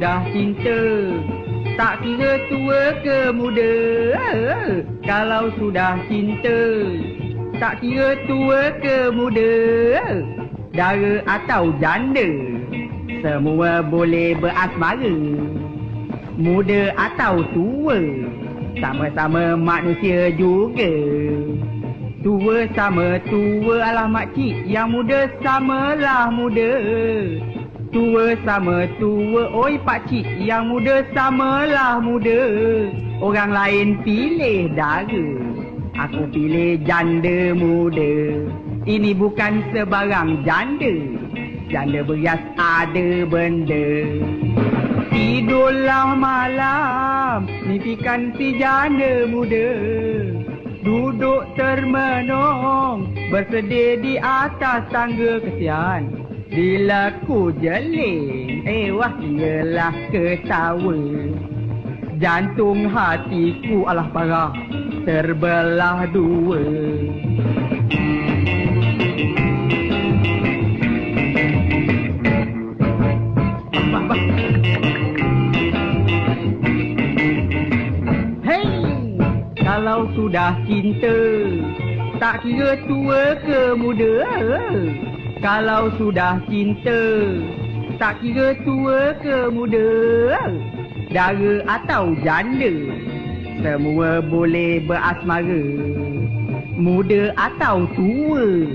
sudah cinta. Tak kira tua ke muda. Kalau sudah cinta Tak kira tua ke muda. Dara atau janda Semua boleh berasmara. Muda atau tua Sama-sama manusia juga. Tua sama tua alah makcik Yang muda samalah muda Tua sama tua Oi pakcik Yang muda samalah muda. Orang lain pilih dara Aku pilih janda muda. Ini bukan sebarang janda Janda berias ada benda. Tidurlah malam Mimpikan si janda muda. Duduk termenung Bersedih di atas tangga kesian Bila ku jeling Eh wah ialah ketawa. Jantung hatiku alah parah Terbelah dua. Kalau sudah cinta Tak kira tua ke muda Kalau sudah cinta Tak kira tua ke muda? Dara atau janda? Semua boleh berasmara. Muda atau tua?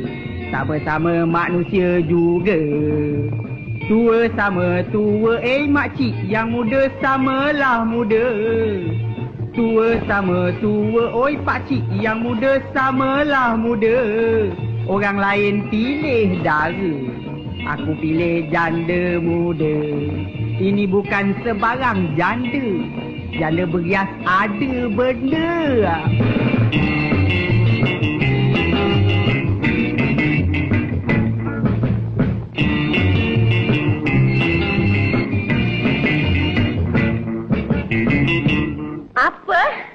Sama-sama manusia juga. Tua sama tua Eh makcik Yang muda samalah muda. Tua sama tua Oi pakcik Yang muda samalah muda Orang lain pilih dara. Aku pilih janda muda. Ini bukan sebarang janda. Janda berias ada benda. Apa?